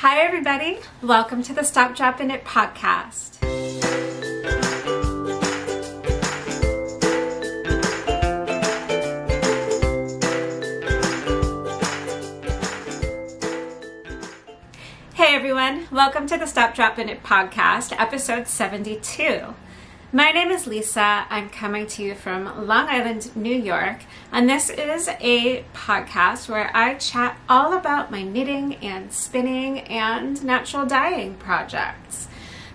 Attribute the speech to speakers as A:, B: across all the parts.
A: Hi, everybody. Welcome to the Stop Drop and Knit podcast. Hey, everyone. Welcome to the Stop Drop and Knit podcast, episode 72. My name is Lisa. I'm coming to you from Long Island, New York, and this is a podcast where I chat all about my knitting and spinning and natural dyeing projects.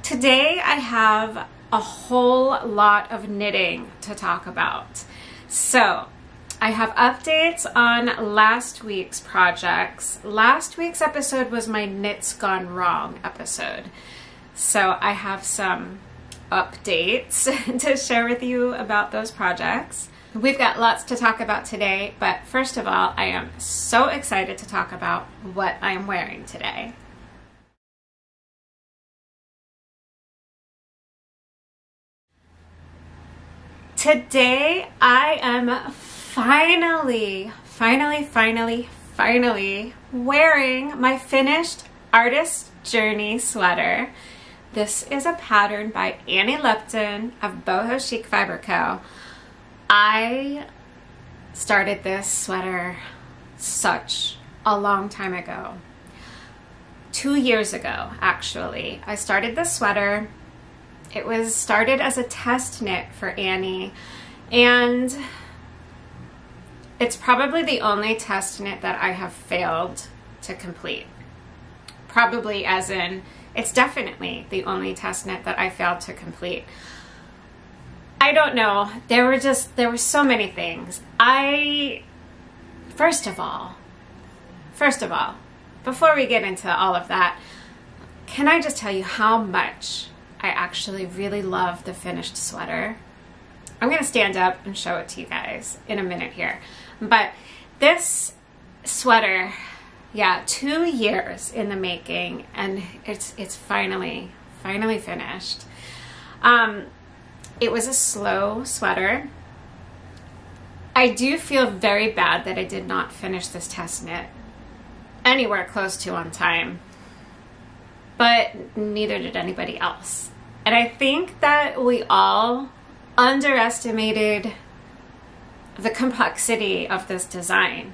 A: Today I have a whole lot of knitting to talk about. So, I have updates on last week's projects. Last week's episode was my Knits Gone Wrong episode. So, I have some updates to share with you about those projects. We've got lots to talk about today, but first of all, I am so excited to talk about what I'm wearing today. Today, I am finally, finally, finally, finally wearing my finished Artist Journey sweater. This is a pattern by Annie Lupton of Boho Chic Fiber Co. I started this sweater such a long time ago. Two years ago, actually. I started this sweater. It was started as a test knit for Annie, and it's probably the only test knit that I have failed to complete. Probably as in it's definitely the only test knit that I failed to complete. I don't know. There were just, there were so many things. I, first of all, first of all, before we get into all of that, can I just tell you how much I actually really love the finished sweater? I'm going to stand up and show it to you guys in a minute here. But this sweater yeah, two years in the making, and it's it's finally finally finished. Um, it was a slow sweater. I do feel very bad that I did not finish this test knit anywhere close to on time, but neither did anybody else. And I think that we all underestimated the complexity of this design.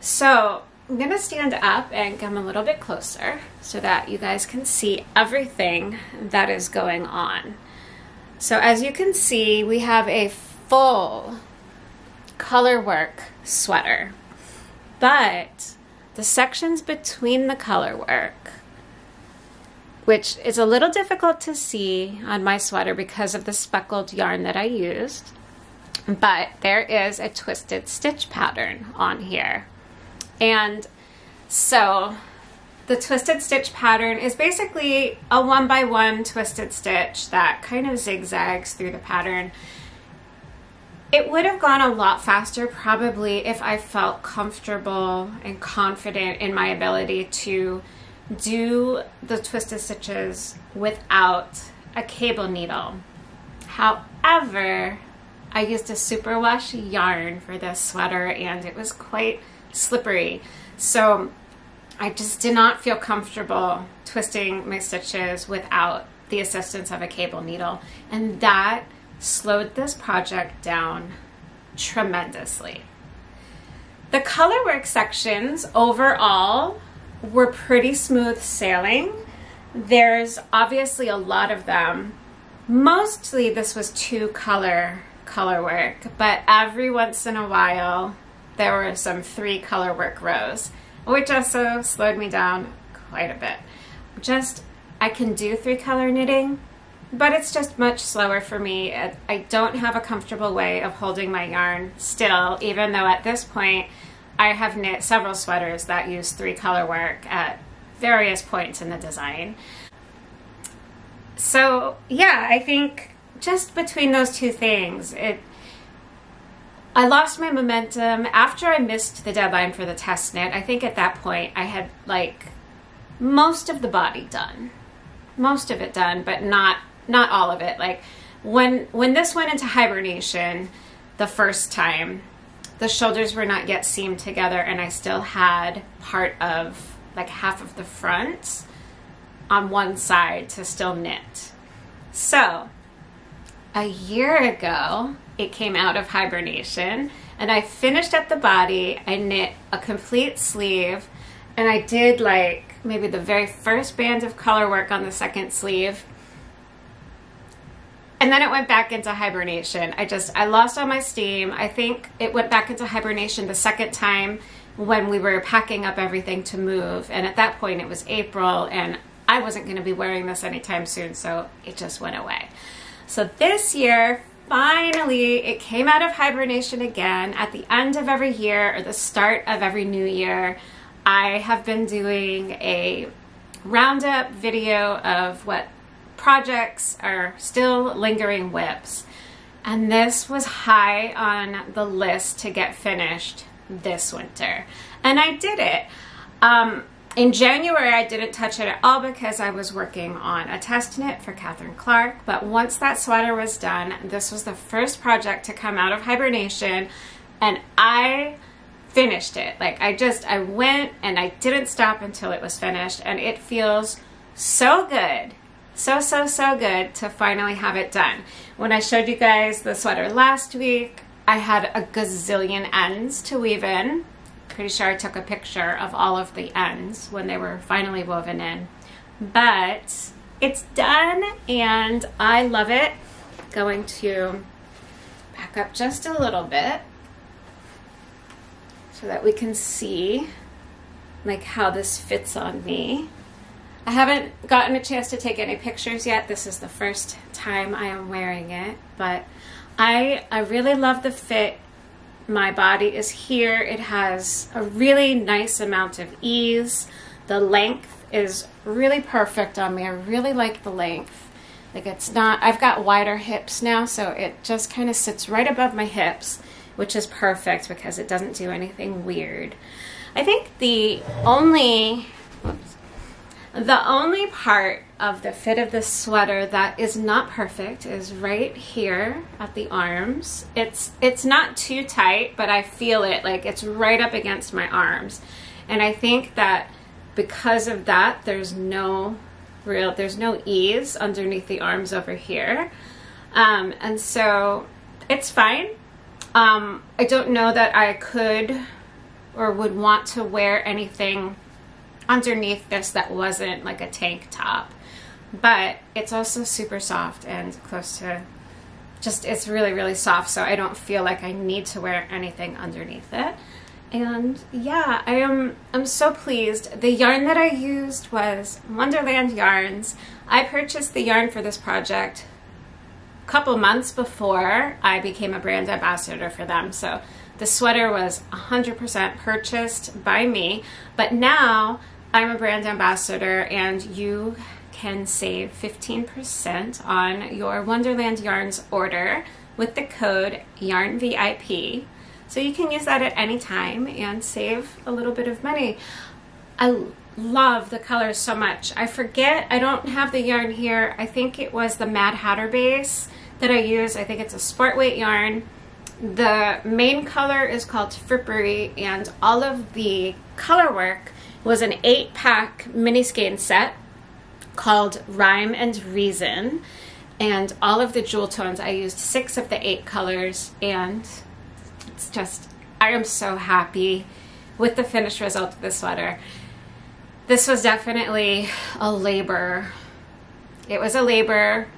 A: So I'm gonna stand up and come a little bit closer so that you guys can see everything that is going on. So as you can see, we have a full color work sweater, but the sections between the color work, which is a little difficult to see on my sweater because of the speckled yarn that I used, but there is a twisted stitch pattern on here. And so the twisted stitch pattern is basically a one by one twisted stitch that kind of zigzags through the pattern. It would have gone a lot faster probably if I felt comfortable and confident in my ability to do the twisted stitches without a cable needle. However, I used a superwash yarn for this sweater and it was quite slippery. So I just did not feel comfortable twisting my stitches without the assistance of a cable needle. And that slowed this project down tremendously. The colorwork sections overall were pretty smooth sailing. There's obviously a lot of them. Mostly this was two color color work, but every once in a while there were some three color work rows, which also slowed me down quite a bit. Just, I can do three color knitting, but it's just much slower for me. I don't have a comfortable way of holding my yarn still, even though at this point I have knit several sweaters that use three color work at various points in the design. So yeah, I think just between those two things, it I lost my momentum after I missed the deadline for the test knit. I think at that point I had like most of the body done. Most of it done, but not not all of it. Like when when this went into hibernation the first time, the shoulders were not yet seamed together and I still had part of like half of the front on one side to still knit. So, a year ago, it came out of hibernation and I finished up the body. I knit a complete sleeve and I did like maybe the very first band of color work on the second sleeve. And then it went back into hibernation. I just, I lost all my steam. I think it went back into hibernation the second time when we were packing up everything to move. And at that point, it was April, and I wasn't going to be wearing this anytime soon, so it just went away. So this year, finally, it came out of hibernation again at the end of every year or the start of every new year. I have been doing a roundup video of what projects are still lingering WIPs. And this was high on the list to get finished this winter. And I did it. Um, in January, I didn't touch it at all because I was working on a test knit for Catherine Clark. But once that sweater was done, this was the first project to come out of hibernation, and I finished it. Like I just, I went and I didn't stop until it was finished, and it feels so good. So, so, so good to finally have it done. When I showed you guys the sweater last week, I had a gazillion ends to weave in pretty sure I took a picture of all of the ends when they were finally woven in. But it's done and I love it. Going to back up just a little bit so that we can see like how this fits on me. I haven't gotten a chance to take any pictures yet. This is the first time I am wearing it, but I I really love the fit my body is here. It has a really nice amount of ease. The length is really perfect on me. I really like the length. Like it's not, I've got wider hips now, so it just kind of sits right above my hips, which is perfect because it doesn't do anything weird. I think the only, the only part of the fit of this sweater that is not perfect is right here at the arms. It's it's not too tight, but I feel it like it's right up against my arms. And I think that because of that there's no real there's no ease underneath the arms over here. Um, and so it's fine. Um, I don't know that I could or would want to wear anything underneath this that wasn't like a tank top. But it's also super soft and close to just, it's really, really soft. So I don't feel like I need to wear anything underneath it. And yeah, I am I'm so pleased. The yarn that I used was Wonderland Yarns. I purchased the yarn for this project a couple months before I became a brand ambassador for them. So the sweater was 100% purchased by me, but now I'm a brand ambassador and you can save 15% on your Wonderland Yarns order with the code YARNVIP. So you can use that at any time and save a little bit of money. I love the colors so much. I forget, I don't have the yarn here. I think it was the Mad Hatter base that I use. I think it's a sport weight yarn. The main color is called Frippery and all of the color work was an eight pack mini skein set called Rhyme and Reason. And all of the jewel tones, I used six of the eight colors, and it's just, I am so happy with the finished result of this sweater. This was definitely a labor. It was a labor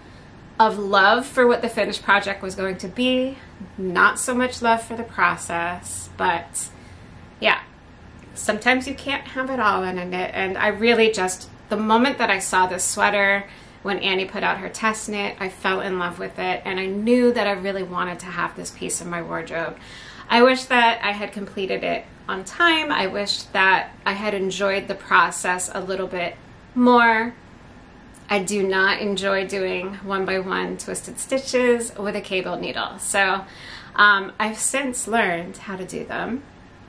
A: of love for what the finished project was going to be, not so much love for the process, but yeah, sometimes you can't have it all in a knit. And I really just, the moment that I saw this sweater, when Annie put out her test knit, I fell in love with it and I knew that I really wanted to have this piece in my wardrobe. I wish that I had completed it on time. I wish that I had enjoyed the process a little bit more. I do not enjoy doing one by one twisted stitches with a cable needle. So um, I've since learned how to do them.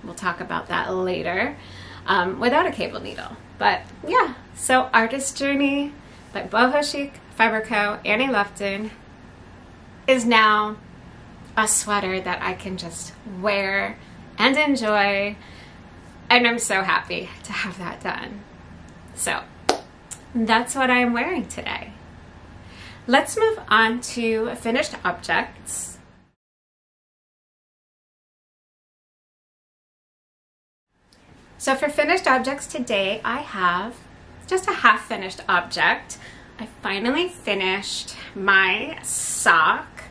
A: We'll talk about that later um, without a cable needle. But yeah, so Artist Journey by Boho Chic Fiber Co. Annie Lupton is now a sweater that I can just wear and enjoy and I'm so happy to have that done. So that's what I'm wearing today. Let's move on to finished objects. So for finished objects today, I have just a half finished object. I finally finished my sock.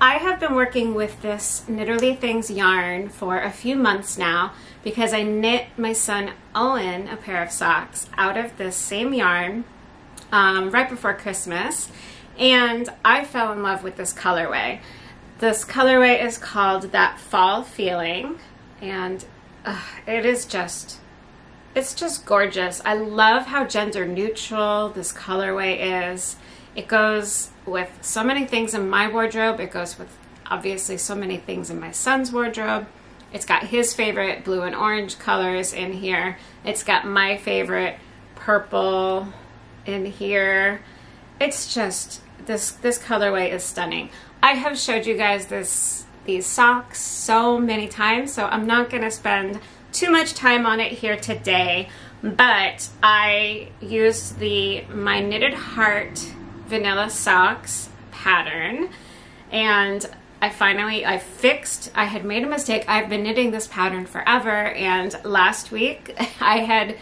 A: I have been working with this Knitterly Things yarn for a few months now because I knit my son Owen a pair of socks out of this same yarn um, right before Christmas and I fell in love with this colorway. This colorway is called That Fall Feeling and it is just it's just gorgeous. I love how gender neutral this colorway is. It goes with so many things in my wardrobe. It goes with obviously so many things in my son's wardrobe. It's got his favorite blue and orange colors in here. It's got my favorite purple in here. It's just, this, this colorway is stunning. I have showed you guys this these socks so many times, so I'm not going to spend too much time on it here today, but I used the My Knitted Heart Vanilla Socks pattern, and I finally, I fixed, I had made a mistake. I've been knitting this pattern forever, and last week I had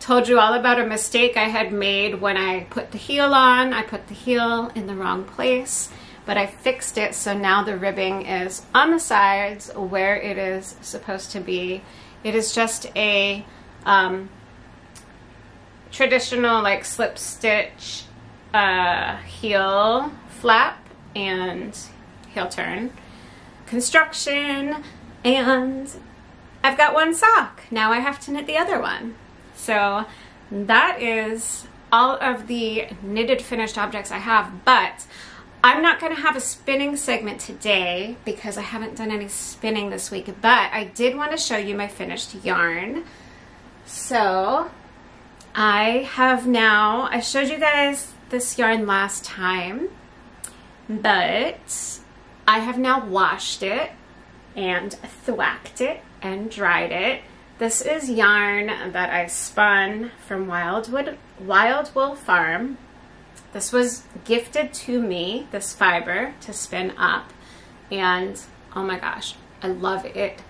A: told you all about a mistake I had made when I put the heel on. I put the heel in the wrong place, but I fixed it so now the ribbing is on the sides where it is supposed to be. It is just a um, traditional like slip stitch uh, heel flap and heel turn construction and I've got one sock. Now I have to knit the other one. So that is all of the knitted finished objects I have, but I'm not going to have a spinning segment today because I haven't done any spinning this week, but I did want to show you my finished yarn. So I have now, I showed you guys this yarn last time, but I have now washed it and thwacked it and dried it. This is yarn that I spun from Wildwood, Wild Wool Farm. This was gifted to me, this fiber, to spin up. And oh my gosh, I love it.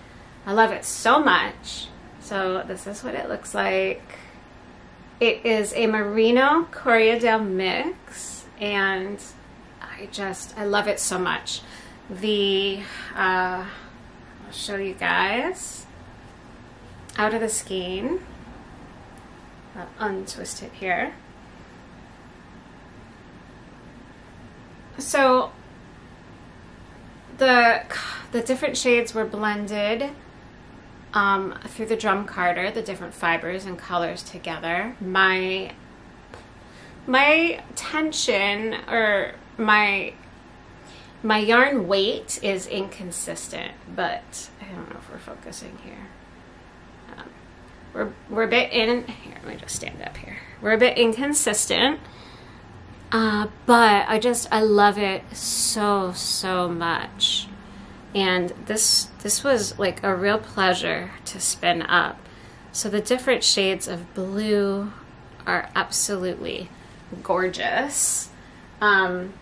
A: I love it so much. So this is what it looks like. It is a Merino Corriedale mix and I just, I love it so much. The, uh, I'll show you guys out of the skein. I'll untwist it here. So the the different shades were blended um, through the drum carder, the different fibers and colors together. My my tension or my my yarn weight is inconsistent, but I don't know if we're focusing here. We're, we're a bit in, here, let me just stand up here. We're a bit inconsistent, uh, but I just, I love it so, so much. And this, this was like a real pleasure to spin up. So the different shades of blue are absolutely gorgeous. Um,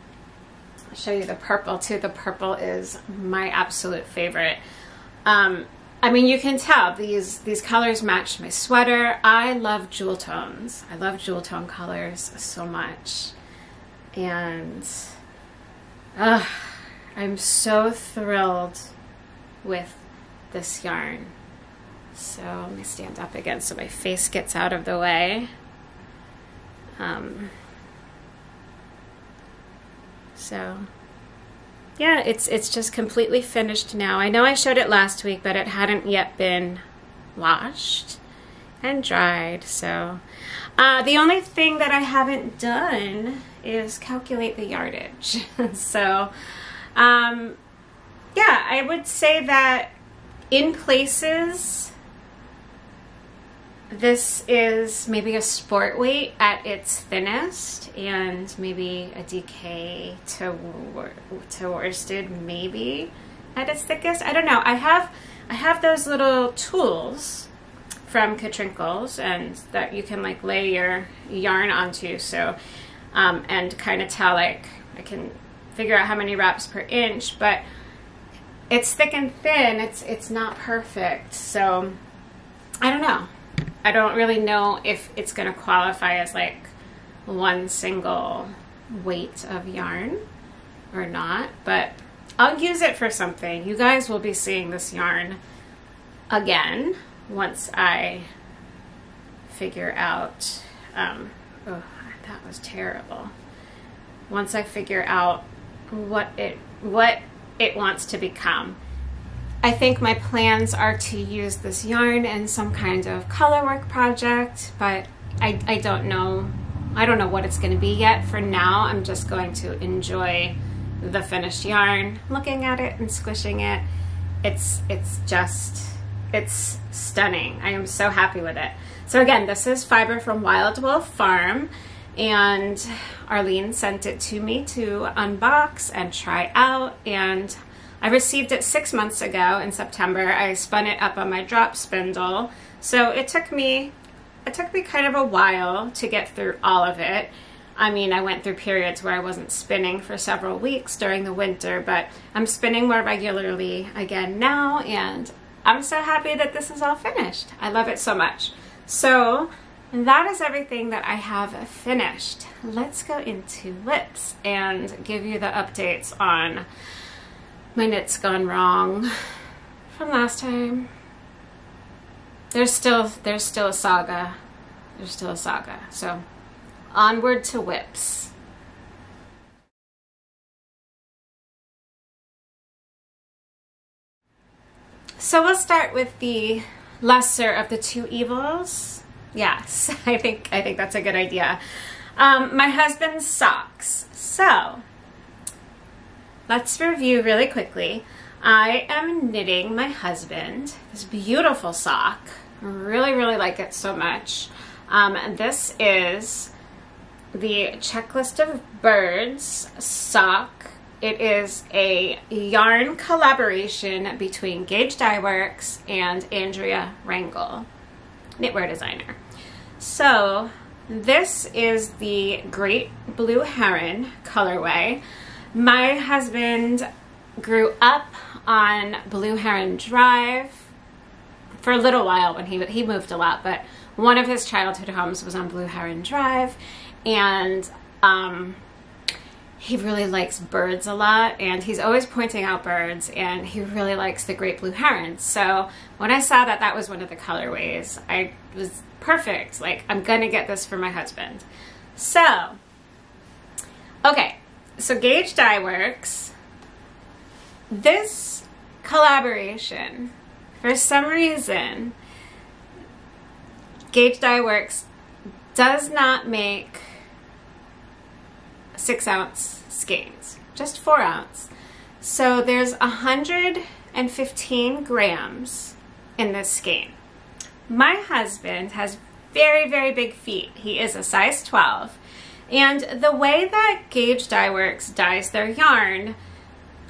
A: I'll show you the purple too. The purple is my absolute favorite. Um, I mean, you can tell these these colors match my sweater. I love jewel tones. I love jewel tone colors so much. And uh, I'm so thrilled with this yarn. So let me stand up again so my face gets out of the way. Um, so yeah, it's it's just completely finished now. I know I showed it last week, but it hadn't yet been washed and dried. So uh, the only thing that I haven't done is calculate the yardage. so um, yeah, I would say that in places this is maybe a sport weight at its thinnest and maybe a DK to, to worsted maybe at its thickest. I don't know. I have, I have those little tools from Katrinkles and that you can like lay your yarn onto. So, um, and kind of tell like, I can figure out how many wraps per inch, but it's thick and thin. It's, it's not perfect. So I don't know. I don't really know if it's going to qualify as like one single weight of yarn or not, but I'll use it for something. You guys will be seeing this yarn again once I figure out, um, oh, that was terrible. Once I figure out what it, what it wants to become. I think my plans are to use this yarn in some kind of color work project, but I, I don't know. I don't know what it's going to be yet. For now, I'm just going to enjoy the finished yarn, looking at it and squishing it. It's, it's just, it's stunning. I am so happy with it. So again, this is fiber from Wild Wool Farm and Arlene sent it to me to unbox and try out and I received it six months ago in September. I spun it up on my drop spindle. So it took me, it took me kind of a while to get through all of it. I mean, I went through periods where I wasn't spinning for several weeks during the winter, but I'm spinning more regularly again now, and I'm so happy that this is all finished. I love it so much. So that is everything that I have finished. Let's go into WIPs and give you the updates on my knit's gone wrong from last time. There's still there's still a saga. There's still a saga. So onward to WIPs. So we'll start with the lesser of the two evils. Yes, I think I think that's a good idea. Um, my husband's socks. So let's review really quickly. I am knitting my husband this beautiful sock. I really, really like it so much. Um, this is the Checklist of Birds sock. It is a yarn collaboration between Gauge Dye Works and Andrea Rangel, knitwear designer. So this is the Great Blue Heron colorway. My husband grew up on Blue Heron Drive for a little while when he he moved a lot, but one of his childhood homes was on Blue Heron Drive, and um, he really likes birds a lot and he's always pointing out birds and he really likes the great blue heron. So when I saw that that was one of the colorways, I was perfect. Like, I'm gonna get this for my husband. So, okay, so Gauge Dye Works, this collaboration, for some reason, Gauge Dye Works does not make six ounce skeins, just four ounce. So there's 115 grams in this skein. My husband has very, very big feet. He is a size 12. And the way that Gauge Dye Works dyes their yarn,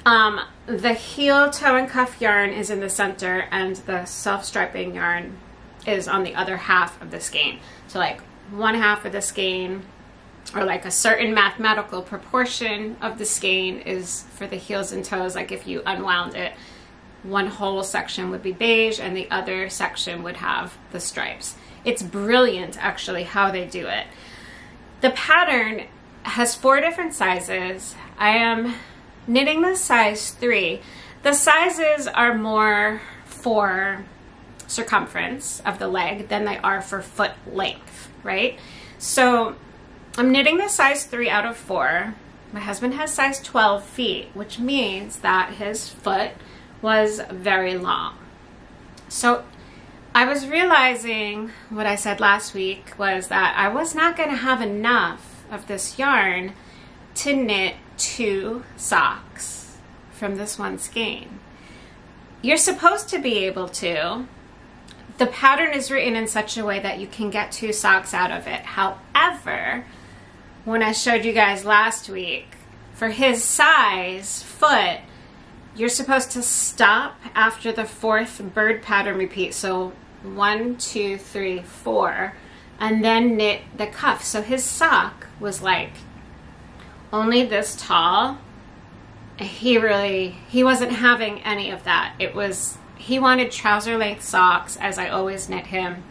A: um, the heel, toe, and cuff yarn is in the center and the self-striping yarn is on the other half of the skein. So like one half of the skein or like a certain mathematical proportion of the skein is for the heels and toes. Like if you unwound it, one whole section would be beige and the other section would have the stripes. It's brilliant actually how they do it. The pattern has four different sizes. I am knitting the size three. The sizes are more for circumference of the leg than they are for foot length, right? So I'm knitting the size 3 out of 4. My husband has size 12 feet, which means that his foot was very long. So I was realizing what I said last week was that I was not going to have enough of this yarn to knit two socks from this one skein. You're supposed to be able to. The pattern is written in such a way that you can get two socks out of it. However, when I showed you guys last week, for his size foot, you're supposed to stop after the fourth bird pattern repeat. So one, two, three, four, and then knit the cuff. So his sock was like only this tall. He really, he wasn't having any of that. It was, he wanted trouser length socks as I always knit him.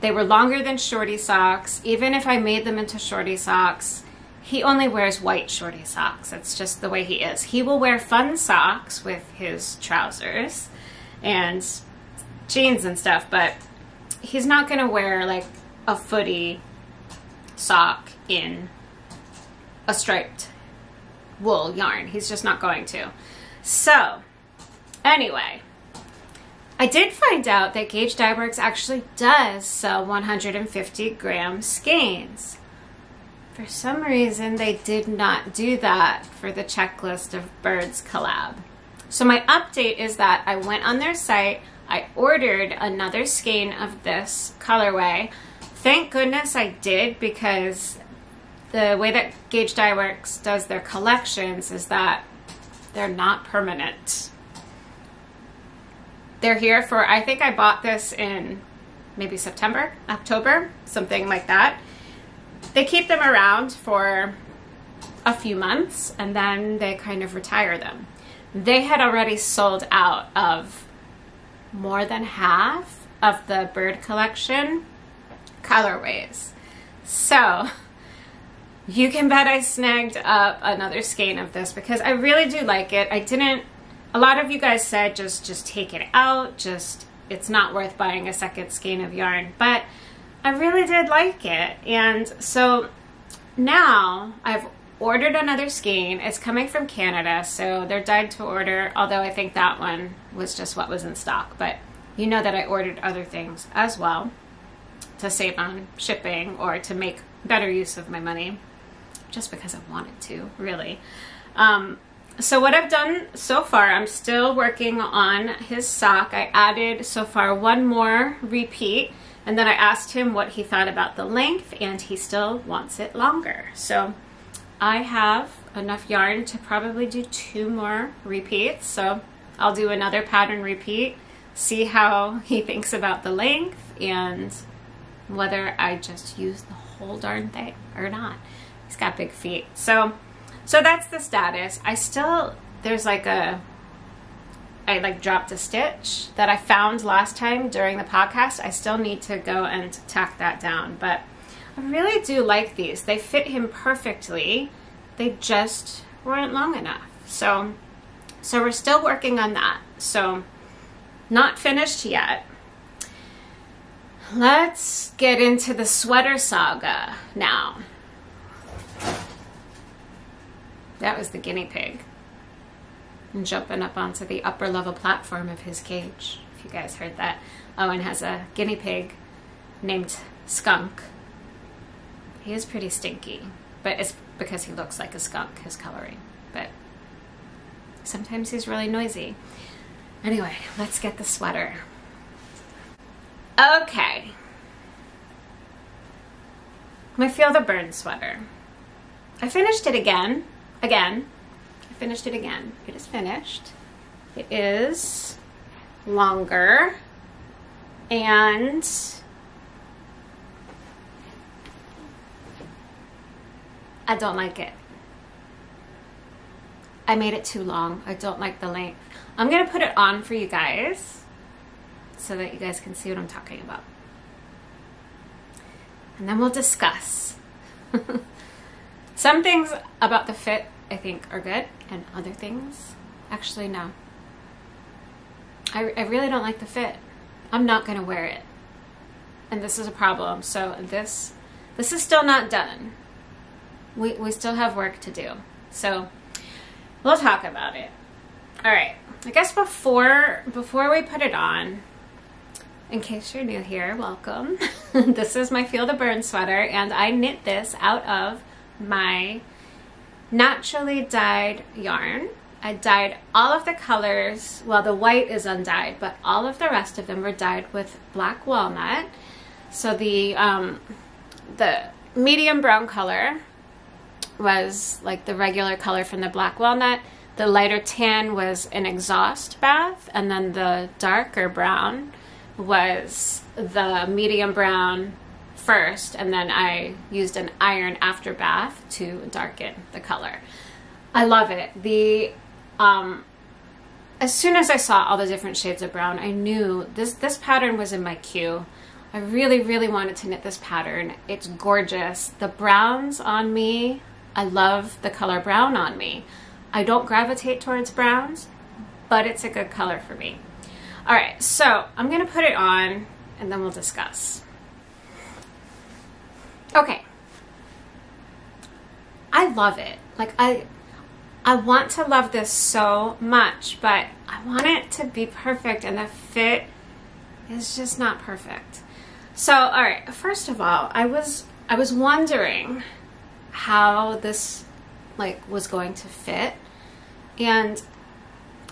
A: They were longer than shorty socks. Even if I made them into shorty socks, he only wears white shorty socks. That's just the way he is. He will wear fun socks with his trousers and jeans and stuff, but he's not going to wear like a footy sock in a striped wool yarn. He's just not going to. So, anyway, I did find out that Gauge Dye Works actually does sell 150 gram skeins. For some reason, they did not do that for the checklist of birds collab. So my update is that I went on their site, I ordered another skein of this colorway. Thank goodness I did because the way that Gauge Dye Works does their collections is that they're not permanent. They're here for, I think I bought this in maybe September, October, something like that. They keep them around for a few months and then they kind of retire them. They had already sold out of more than half of the bird collection colorways. So you can bet I snagged up another skein of this because I really do like it. I didn't, a lot of you guys said just, just take it out, just, it's not worth buying a second skein of yarn, but I really did like it. And so now I've ordered another skein. It's coming from Canada, so they're dyed to order, although I think that one was just what was in stock. But you know that I ordered other things as well to save on shipping or to make better use of my money just because I wanted to, really. Um, so what I've done so far, I'm still working on his sock. I added so far one more repeat and then I asked him what he thought about the length and he still wants it longer. So I have enough yarn to probably do two more repeats. So I'll do another pattern repeat, see how he thinks about the length and whether I just use the whole darn thing or not. He's got big feet. So, so that's the status. I still, there's like a, I like dropped a stitch that I found last time during the podcast. I still need to go and tack that down, but I really do like these. They fit him perfectly. They just weren't long enough. So, so we're still working on that. So not finished yet. Let's get into the sweater saga now. That was the guinea pig. And jumping up onto the upper level platform of his cage. If you guys heard that. Owen has a guinea pig named Skunk. He is pretty stinky, but it's because he looks like a skunk, his coloring. But sometimes he's really noisy. Anyway, let's get the sweater. Okay. My Feel the Burn sweater. I finished it again again. Finished it again. It is finished. It is longer and I don't like it. I made it too long. I don't like the length. I'm going to put it on for you guys so that you guys can see what I'm talking about. And then we'll discuss. Some things about the fit I think are good, and other things, actually, no. I, I really don't like the fit. I'm not going to wear it. And this is a problem. So this this is still not done. We, we still have work to do. So we'll talk about it. All right. I guess before before we put it on, in case you're new here, welcome. this is my Feel the Burn sweater, and I knit this out of my naturally dyed yarn. I dyed all of the colors, well the white is undyed, but all of the rest of them were dyed with black walnut. So the, um, the medium brown color was like the regular color from the black walnut. The lighter tan was an exhaust bath, and then the darker brown was the medium brown first and then I used an iron after bath to darken the color. I love it. The um, as soon as I saw all the different shades of brown, I knew this this pattern was in my queue. I really, really wanted to knit this pattern. It's gorgeous. The browns on me, I love the color brown on me. I don't gravitate towards browns, but it's a good color for me. All right, so I'm gonna put it on and then we'll discuss. Okay. I love it. Like I I want to love this so much, but I want it to be perfect and the fit is just not perfect. So, all right, first of all, I was I was wondering how this like was going to fit and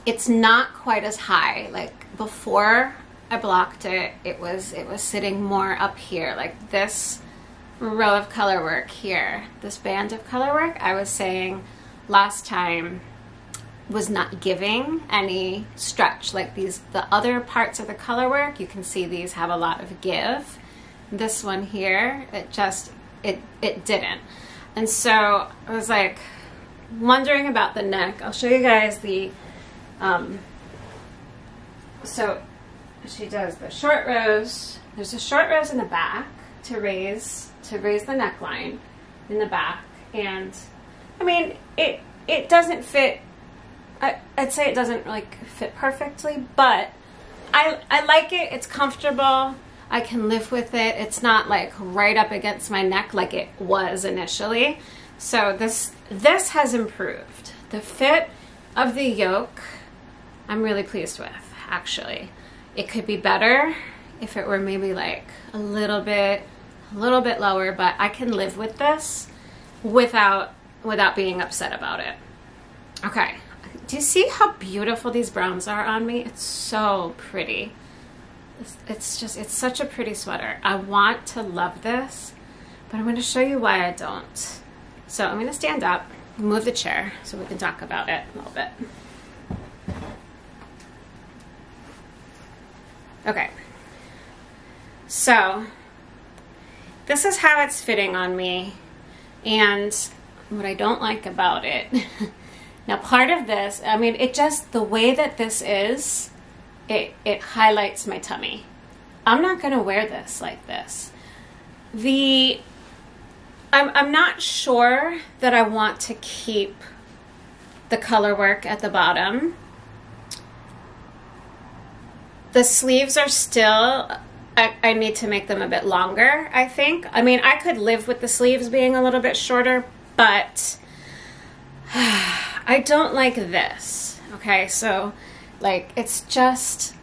A: it's not quite as high. Like before I blocked it, it was it was sitting more up here like this row of color work here, this band of color work, I was saying last time was not giving any stretch. Like these, the other parts of the color work, you can see these have a lot of give. This one here, it just, it, it didn't. And so I was like wondering about the neck. I'll show you guys the, um, so she does the short rows. There's a short rows in the back to raise to raise the neckline in the back. And I mean, it it doesn't fit. I, I'd say it doesn't like fit perfectly, but I I like it. It's comfortable. I can live with it. It's not like right up against my neck like it was initially. So this this has improved. The fit of the yoke, I'm really pleased with actually. It could be better if it were maybe like a little bit a little bit lower, but I can live with this without without being upset about it. Okay. Do you see how beautiful these browns are on me? It's so pretty. It's, it's just, it's such a pretty sweater. I want to love this, but I'm going to show you why I don't. So I'm going to stand up, move the chair so we can talk about it a little bit. Okay. So this is how it's fitting on me and what I don't like about it. now part of this, I mean, it just, the way that this is, it, it highlights my tummy. I'm not going to wear this like this. The, I'm, I'm not sure that I want to keep the color work at the bottom. The sleeves are still I, I need to make them a bit longer, I think. I mean, I could live with the sleeves being a little bit shorter, but I don't like this. Okay, so like it's just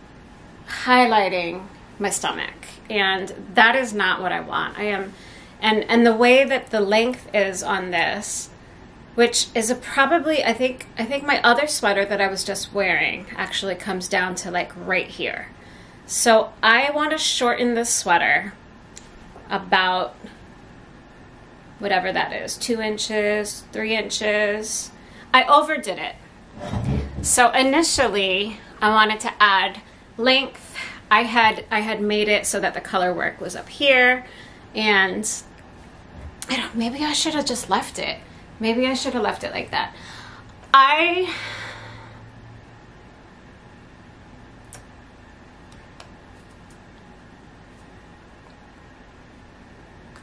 A: highlighting my stomach and that is not what I want. I am and and the way that the length is on this which is a probably I think I think my other sweater that I was just wearing actually comes down to like right here. So I want to shorten the sweater about whatever that is, two inches, three inches. I overdid it. So initially I wanted to add length. I had I had made it so that the color work was up here and I don't maybe I should have just left it. Maybe I should have left it like that. I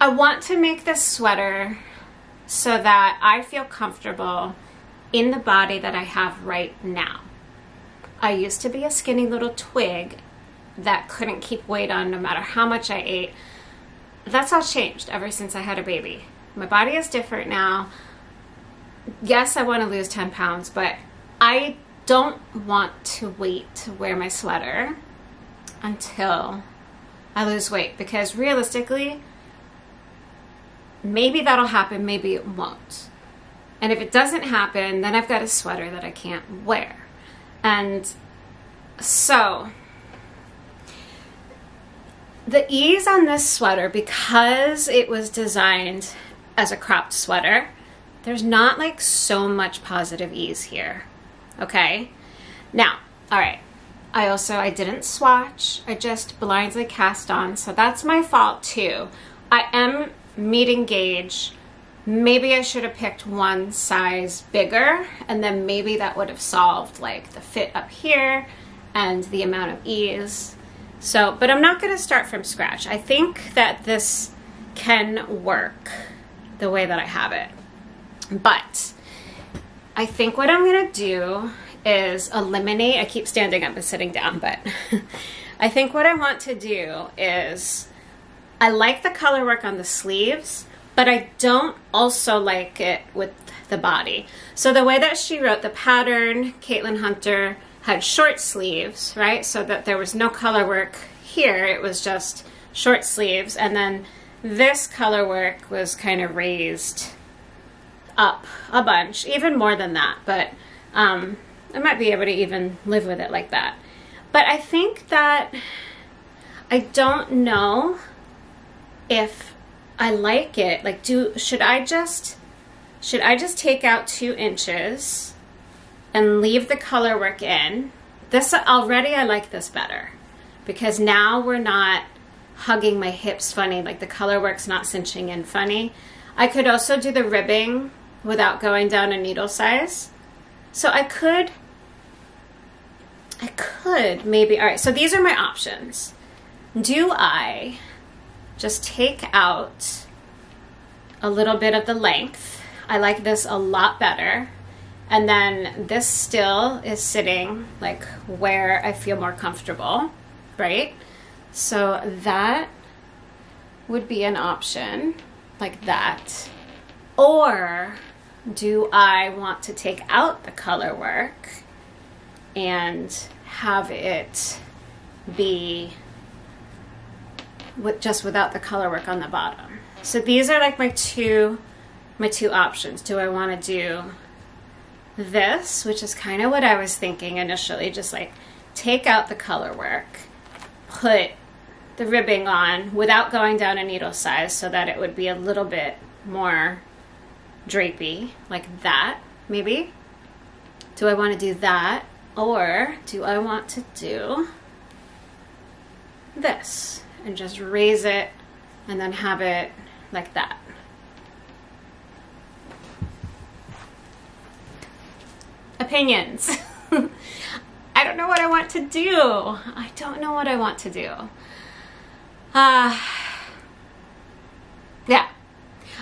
A: I want to make this sweater so that I feel comfortable in the body that I have right now. I used to be a skinny little twig that couldn't keep weight on no matter how much I ate. That's all changed ever since I had a baby. My body is different now. Yes, I want to lose 10 pounds, but I don't want to wait to wear my sweater until I lose weight because realistically, maybe that'll happen, maybe it won't. And if it doesn't happen, then I've got a sweater that I can't wear. And so, the ease on this sweater, because it was designed as a cropped sweater, there's not like so much positive ease here. Okay? Now, all right, I also, I didn't swatch. I just blindly cast on. So that's my fault too. I am meeting gauge. Maybe I should have picked one size bigger and then maybe that would have solved like the fit up here and the amount of ease. So, but I'm not going to start from scratch. I think that this can work the way that I have it. But I think what I'm going to do is eliminate, I keep standing up and sitting down, but I think what I want to do is I like the color work on the sleeves, but I don't also like it with the body. So the way that she wrote the pattern, Caitlin Hunter had short sleeves, right? So that there was no color work here, it was just short sleeves. And then this color work was kind of raised up a bunch, even more than that. But um, I might be able to even live with it like that. But I think that I don't know if I like it. Like, do should I just should I just take out two inches and leave the color work in? This already I like this better because now we're not hugging my hips funny, like the color work's not cinching in funny. I could also do the ribbing without going down a needle size. So I could I could maybe, all right, so these are my options. Do I just take out a little bit of the length? I like this a lot better. And then this still is sitting like where I feel more comfortable, right? So that would be an option like that. Or do I want to take out the color work and have it be with just without the color work on the bottom. So these are like my two my two options. Do I want to do this, which is kind of what I was thinking initially, just like take out the color work, put the ribbing on without going down a needle size so that it would be a little bit more drapey, like that, maybe. Do I want to do that? Or do I want to do this and just raise it and then have it like that? Opinions. I don't know what I want to do. I don't know what I want to do. Uh, yeah.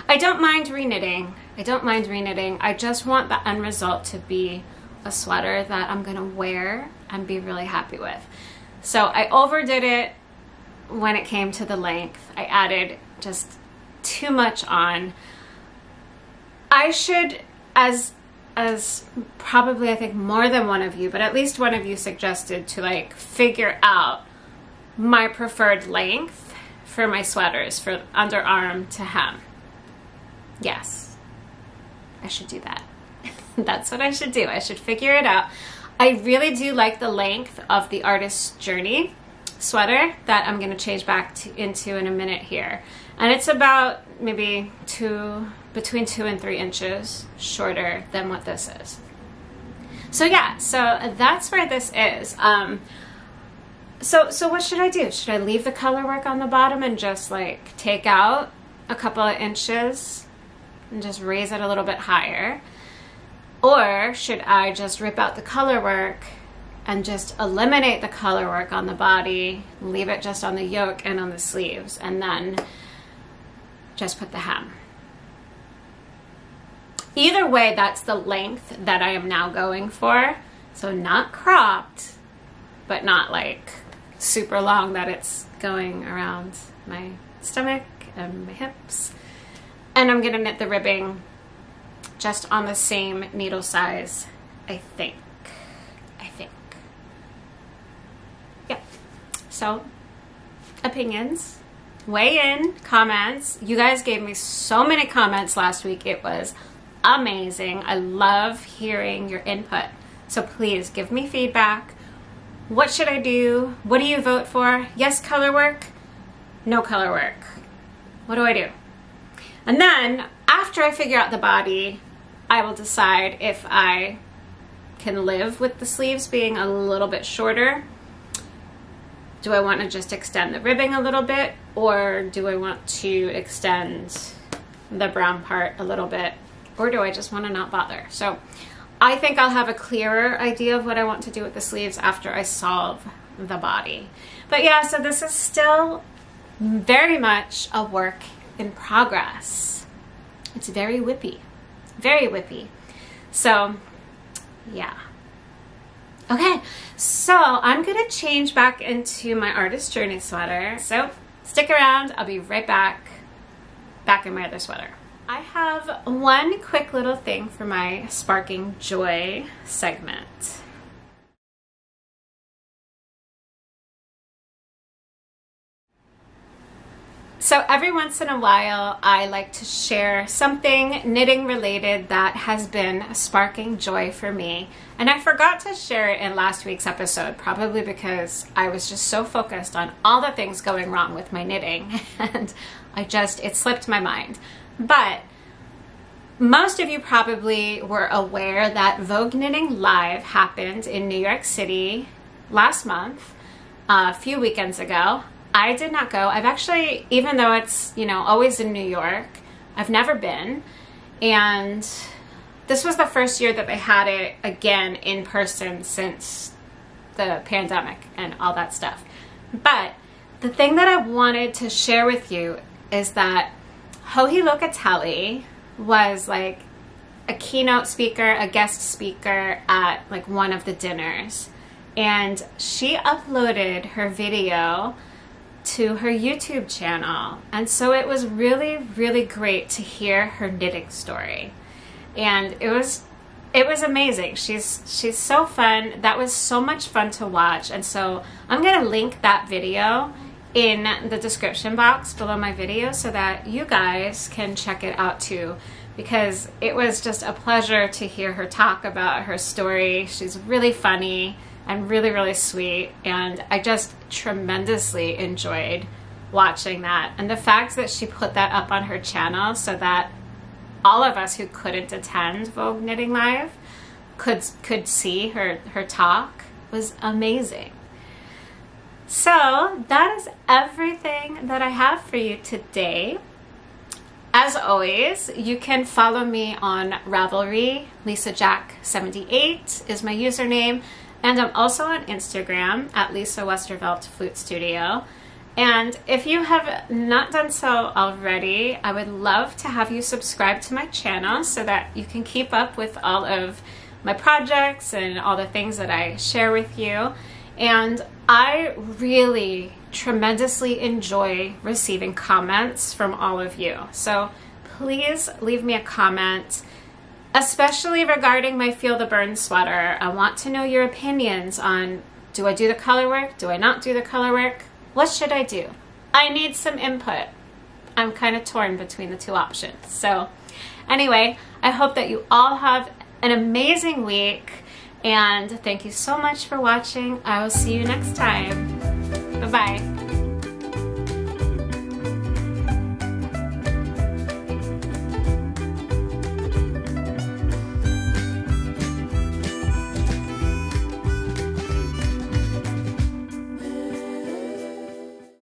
A: I don't mind reknitting. I don't mind reknitting. I just want the end result to be a sweater that I'm gonna wear and be really happy with. So I overdid it when it came to the length. I added just too much on. I should, as as probably I think more than one of you, but at least one of you suggested to like figure out my preferred length for my sweaters for underarm to hem. Yes, I should do that. That's what I should do. I should figure it out. I really do like the length of the Artist's Journey sweater that I'm going to change back to, into in a minute here. And it's about maybe two, between two and three inches shorter than what this is. So yeah, so that's where this is. Um, so, so what should I do? Should I leave the color work on the bottom and just like take out a couple of inches and just raise it a little bit higher? Or should I just rip out the color work and just eliminate the color work on the body, leave it just on the yoke and on the sleeves, and then just put the hem? Either way, that's the length that I am now going for. So not cropped, but not like super long that it's going around my stomach and my hips. And I'm gonna knit the ribbing just on the same needle size, I think. I think. Yeah. So, opinions, weigh in, comments. You guys gave me so many comments last week. It was amazing. I love hearing your input. So please give me feedback. What should I do? What do you vote for? Yes, color work? No color work. What do I do? And then after I figure out the body, I will decide if I can live with the sleeves being a little bit shorter do I want to just extend the ribbing a little bit or do I want to extend the brown part a little bit or do I just want to not bother? So I think I'll have a clearer idea of what I want to do with the sleeves after I solve the body. But yeah, so this is still very much a work in progress. It's very whippy, very whippy. So yeah. Okay, so I'm gonna change back into my Artist Journey sweater. So stick around, I'll be right back, back in my other sweater. I have one quick little thing for my Sparking Joy segment. So every once in a while, I like to share something knitting related that has been sparking joy for me. And I forgot to share it in last week's episode, probably because I was just so focused on all the things going wrong with my knitting. And I just, it slipped my mind. But most of you probably were aware that Vogue Knitting Live happened in New York City last month, uh, a few weekends ago. I did not go. I've actually, even though it's, you know, always in New York, I've never been. And this was the first year that they had it again in person since the pandemic and all that stuff. But the thing that I wanted to share with you is that Joji Locatelli was like a keynote speaker, a guest speaker at like one of the dinners. And she uploaded her video to her YouTube channel. And so it was really, really great to hear her knitting story. And it was it was amazing. She's she's so fun. That was so much fun to watch. And so I'm going to link that video in the description box below my video so that you guys can check it out too because it was just a pleasure to hear her talk about her story. She's really funny and really, really sweet. And I just tremendously enjoyed watching that. And the fact that she put that up on her channel so that all of us who couldn't attend Vogue Knitting Live could could see her her talk was amazing. So that is everything that I have for you today. As always, you can follow me on Ravelry. Lisa Jack 78 is my username. And I'm also on Instagram at Lisa Westervelt Flute Studio. And if you have not done so already, I would love to have you subscribe to my channel so that you can keep up with all of my projects and all the things that I share with you. And I really tremendously enjoy receiving comments from all of you. So please leave me a comment especially regarding my Feel the Burn sweater. I want to know your opinions on do I do the color work? Do I not do the color work? What should I do? I need some input. I'm kind of torn between the two options. So anyway, I hope that you all have an amazing week and thank you so much for watching. I will see you next time. Bye-bye.